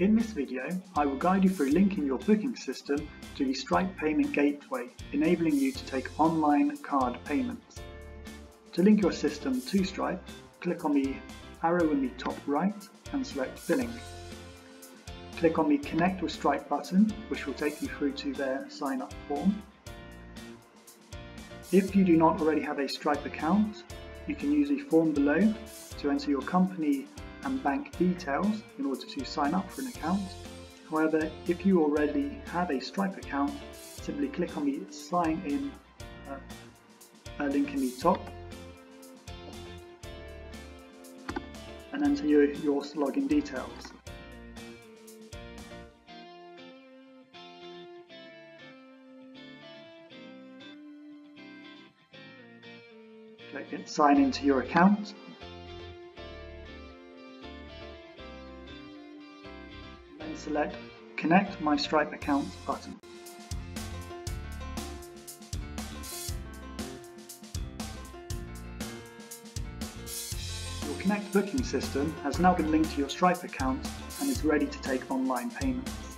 In this video, I will guide you through linking your booking system to the Stripe Payment Gateway, enabling you to take online card payments. To link your system to Stripe, click on the arrow in the top right and select Billing. Click on the Connect with Stripe button, which will take you through to their sign up form. If you do not already have a Stripe account, you can use the form below to enter your company and bank details in order to sign up for an account. However, if you already have a Stripe account, simply click on the sign in uh, link in the top and enter your, your login details. Click sign into your account select Connect My Stripe Account button. Your Connect booking system has now been linked to your Stripe account and is ready to take online payments.